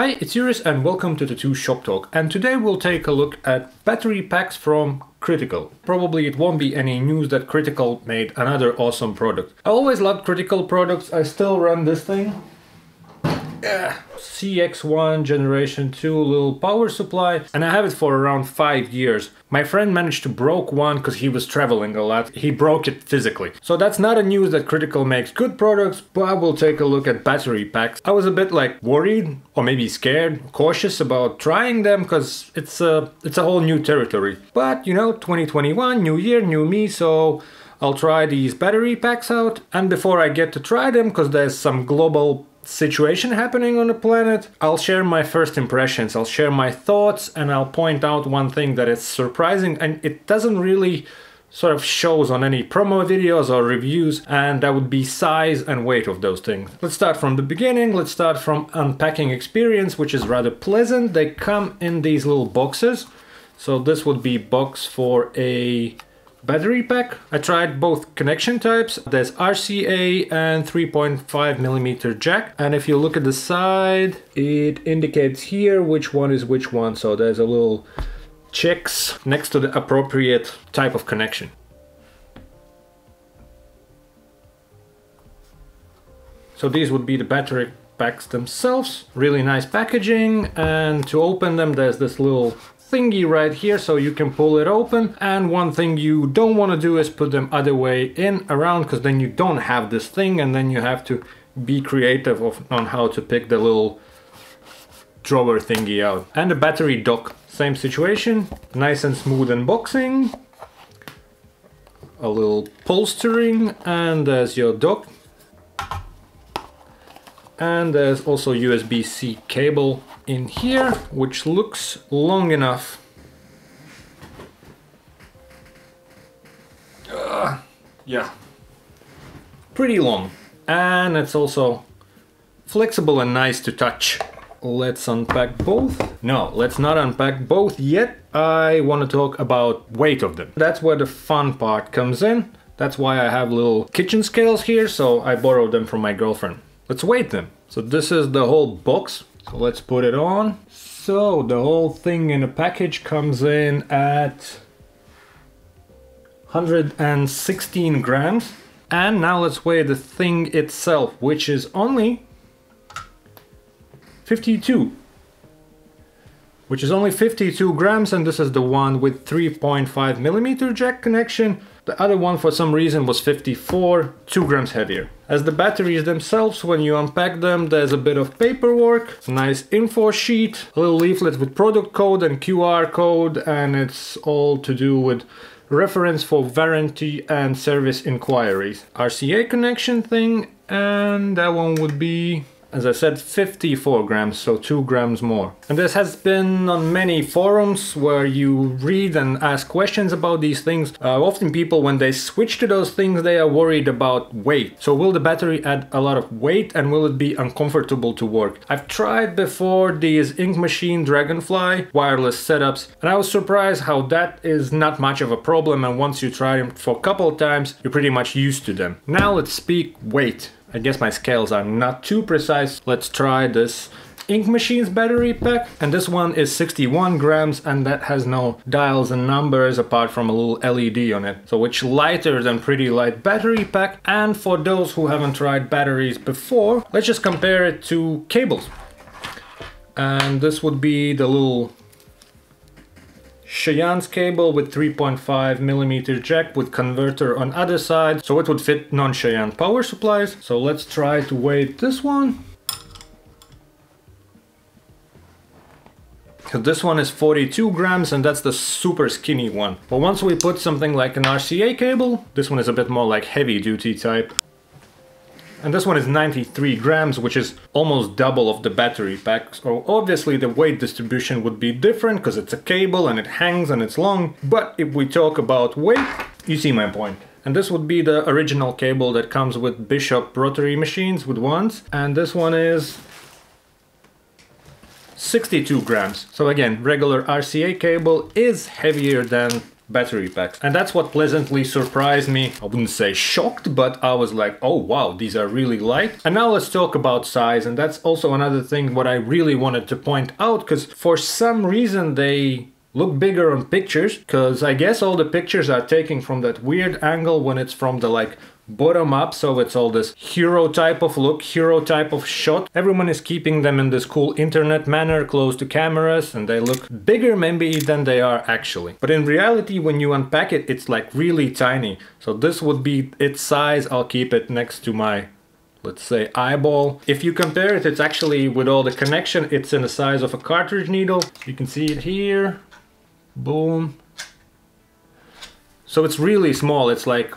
Hi, it's Juris and welcome to Tattoo Shop Talk. And today we'll take a look at battery packs from Critical. Probably it won't be any news that Critical made another awesome product. I always loved Critical products. I still run this thing. Yeah. CX1 generation 2 little power supply and I have it for around 5 years. My friend managed to broke one because he was traveling a lot. He broke it physically. So that's not a news that Critical makes good products, but we'll take a look at battery packs. I was a bit like worried or maybe scared, cautious about trying them because it's a it's a whole new territory. But you know, 2021, new year, new me, so I'll try these battery packs out. And before I get to try them, because there's some global situation happening on the planet. I'll share my first impressions, I'll share my thoughts, and I'll point out one thing that is surprising and it doesn't really sort of shows on any promo videos or reviews and that would be size and weight of those things. Let's start from the beginning, let's start from unpacking experience which is rather pleasant. They come in these little boxes. So this would be box for a battery pack. I tried both connection types. There's RCA and 3.5 millimeter jack. And if you look at the side, it indicates here which one is which one. So there's a little checks next to the appropriate type of connection. So these would be the battery packs themselves. Really nice packaging. And to open them, there's this little thingy right here so you can pull it open. And one thing you don't want to do is put them other way in around because then you don't have this thing and then you have to be creative of, on how to pick the little drawer thingy out. And the battery dock. Same situation. Nice and smooth unboxing. A little polstering and there's your dock and there's also USB-C cable in here, which looks long enough. Uh, yeah, pretty long. And it's also flexible and nice to touch. Let's unpack both. No, let's not unpack both yet. I want to talk about weight of them. That's where the fun part comes in. That's why I have little kitchen scales here, so I borrowed them from my girlfriend. Let's weight them. So this is the whole box. So let's put it on. So the whole thing in a package comes in at 116 grams. And now let's weigh the thing itself, which is only 52 which is only 52 grams and this is the one with 3.5 millimeter jack connection. The other one for some reason was 54, 2 grams heavier. As the batteries themselves, when you unpack them, there's a bit of paperwork, nice info sheet, a little leaflet with product code and QR code and it's all to do with reference for warranty and service inquiries. RCA connection thing and that one would be as I said, 54 grams, so 2 grams more. And this has been on many forums where you read and ask questions about these things. Uh, often people, when they switch to those things, they are worried about weight. So will the battery add a lot of weight and will it be uncomfortable to work? I've tried before these Ink Machine Dragonfly wireless setups and I was surprised how that is not much of a problem and once you try them for a couple of times, you're pretty much used to them. Now let's speak weight. I guess my scales are not too precise. Let's try this Ink Machines battery pack and this one is 61 grams and that has no dials and numbers apart from a little LED on it. So it's lighter than pretty light battery pack and for those who haven't tried batteries before, let's just compare it to cables. And this would be the little Cheyenne's cable with 3.5 millimeter jack with converter on other side, so it would fit non-Cheyenne power supplies. So let's try to weight this one. This one is 42 grams and that's the super skinny one. But once we put something like an RCA cable, this one is a bit more like heavy duty type. And this one is 93 grams, which is almost double of the battery pack. So obviously the weight distribution would be different because it's a cable and it hangs and it's long. But if we talk about weight, you see my point. And this would be the original cable that comes with Bishop rotary machines with ones. And this one is 62 grams. So again, regular RCA cable is heavier than battery packs. And that's what pleasantly surprised me. I wouldn't say shocked, but I was like, oh wow, these are really light. And now let's talk about size. And that's also another thing what I really wanted to point out because for some reason they look bigger on pictures because I guess all the pictures are taken from that weird angle when it's from the like bottom up so it's all this hero type of look hero type of shot everyone is keeping them in this cool internet manner close to cameras and they look bigger maybe than they are actually but in reality when you unpack it it's like really tiny so this would be its size i'll keep it next to my let's say eyeball. If you compare it, it's actually with all the connection, it's in the size of a cartridge needle. You can see it here. Boom. So it's really small. It's like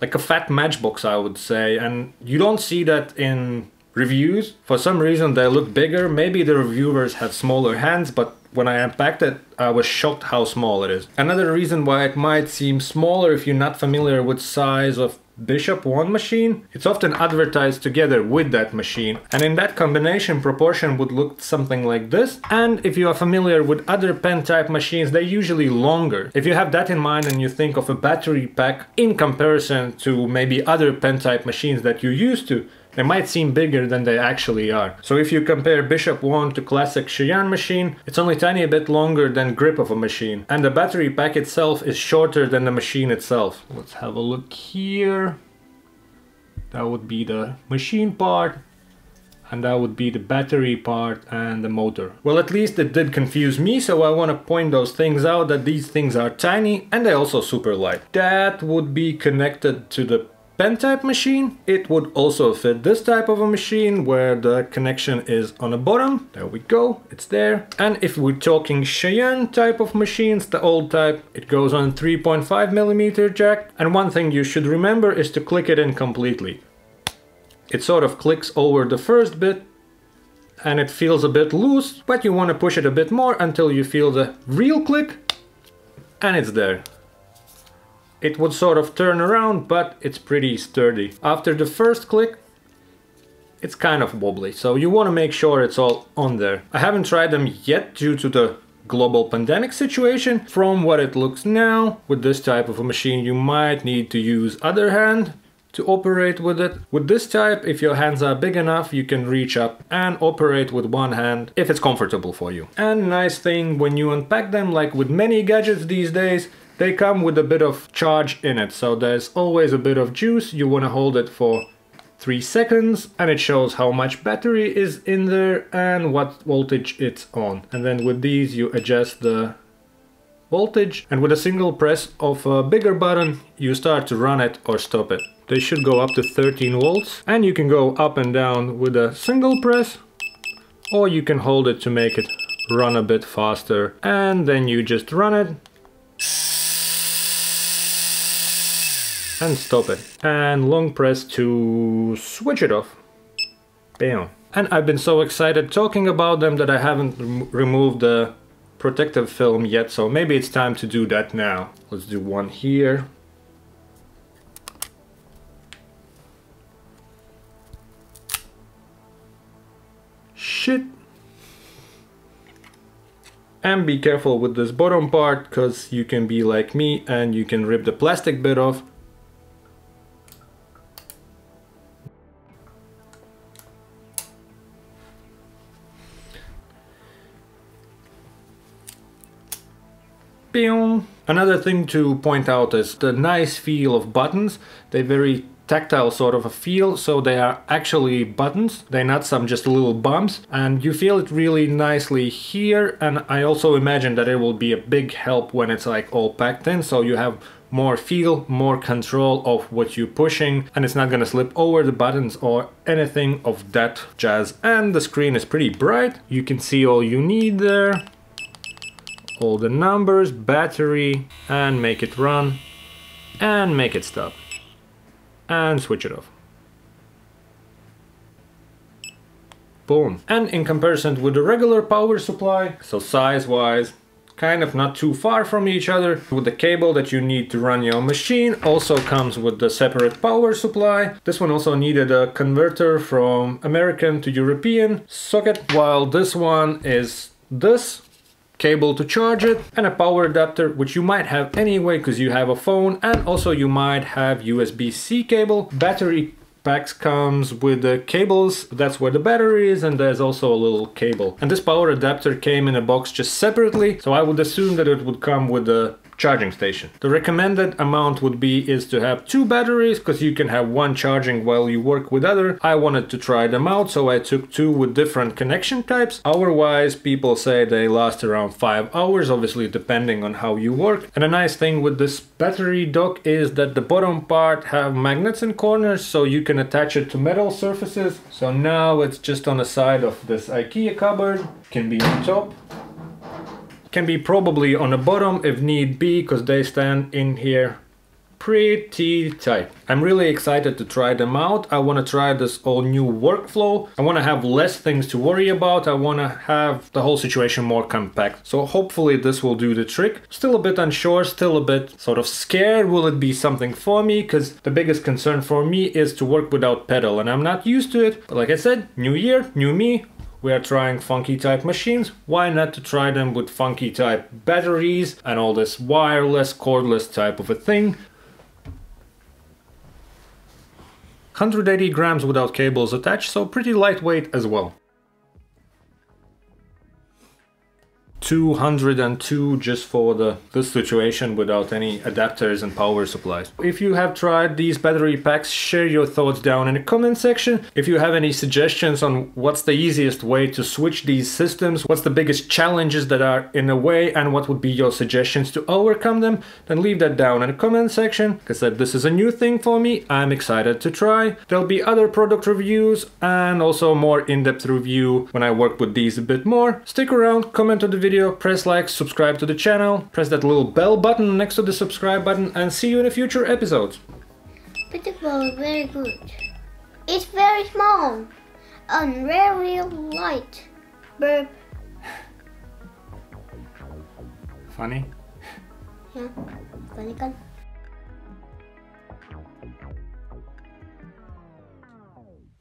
like a fat matchbox, I would say. And you don't see that in reviews. For some reason, they look bigger. Maybe the reviewers had smaller hands, but when I unpacked it, I was shocked how small it is. Another reason why it might seem smaller if you're not familiar with size of Bishop Wand machine, it's often advertised together with that machine. And in that combination, proportion would look something like this. And if you are familiar with other pen type machines, they're usually longer. If you have that in mind and you think of a battery pack in comparison to maybe other pen type machines that you're used to, they might seem bigger than they actually are. So if you compare Bishop Wand to classic Cheyenne machine, it's only tiny a bit longer than grip of a machine. And the battery pack itself is shorter than the machine itself. Let's have a look here. That would be the machine part and that would be the battery part and the motor. Well, at least it did confuse me, so I want to point those things out that these things are tiny and they're also super light. That would be connected to the pen type machine. It would also fit this type of a machine where the connection is on the bottom. There we go, it's there. And if we're talking Cheyenne type of machines, the old type, it goes on 3.5 millimeter jack. And one thing you should remember is to click it in completely. It sort of clicks over the first bit and it feels a bit loose, but you want to push it a bit more until you feel the real click and it's there it would sort of turn around, but it's pretty sturdy. After the first click, it's kind of wobbly, so you want to make sure it's all on there. I haven't tried them yet due to the global pandemic situation. From what it looks now, with this type of a machine, you might need to use other hand to operate with it. With this type, if your hands are big enough, you can reach up and operate with one hand if it's comfortable for you. And nice thing, when you unpack them, like with many gadgets these days, they come with a bit of charge in it, so there's always a bit of juice. You want to hold it for 3 seconds and it shows how much battery is in there and what voltage it's on. And then with these you adjust the voltage and with a single press of a bigger button you start to run it or stop it. They should go up to 13 volts and you can go up and down with a single press or you can hold it to make it run a bit faster and then you just run it and stop it. And long press to switch it off. Bam. And I've been so excited talking about them that I haven't rem removed the protective film yet, so maybe it's time to do that now. Let's do one here. Shit. And be careful with this bottom part, because you can be like me and you can rip the plastic bit off Another thing to point out is the nice feel of buttons. They're very tactile sort of a feel, so they are actually buttons. They're not some just little bumps, and you feel it really nicely here. And I also imagine that it will be a big help when it's like all packed in, so you have more feel, more control of what you're pushing, and it's not gonna slip over the buttons or anything of that jazz. And the screen is pretty bright. You can see all you need there all the numbers, battery, and make it run, and make it stop, and switch it off. Boom. And in comparison with the regular power supply, so size-wise, kind of not too far from each other. With the cable that you need to run your machine also comes with the separate power supply. This one also needed a converter from American to European socket, while this one is this cable to charge it, and a power adapter, which you might have anyway because you have a phone, and also you might have USB-C cable. Battery packs comes with the cables, that's where the battery is, and there's also a little cable. And this power adapter came in a box just separately, so I would assume that it would come with the charging station. The recommended amount would be is to have two batteries because you can have one charging while you work with other. I wanted to try them out so I took two with different connection types. Hour wise people say they last around 5 hours obviously depending on how you work. And a nice thing with this battery dock is that the bottom part have magnets in corners so you can attach it to metal surfaces. So now it's just on the side of this IKEA cupboard, can be on top can be probably on the bottom if need be, because they stand in here pretty tight. I'm really excited to try them out. I want to try this all new workflow. I want to have less things to worry about. I want to have the whole situation more compact. So hopefully this will do the trick. Still a bit unsure, still a bit sort of scared. Will it be something for me? Because the biggest concern for me is to work without pedal and I'm not used to it. But like I said, new year, new me we are trying funky type machines, why not to try them with funky type batteries and all this wireless, cordless type of a thing. 180 grams without cables attached, so pretty lightweight as well. 202 just for the this situation without any adapters and power supplies. If you have tried these battery packs, share your thoughts down in the comment section. If you have any suggestions on what's the easiest way to switch these systems, what's the biggest challenges that are in the way and what would be your suggestions to overcome them, then leave that down in the comment section. I said, this is a new thing for me. I'm excited to try. There'll be other product reviews and also more in-depth review when I work with these a bit more. Stick around, comment on the video video, press like, subscribe to the channel, press that little bell button next to the subscribe button and see you in a future episode. Beautiful, very good. It's very small and very light. Burp. Funny? Yeah, funny gun.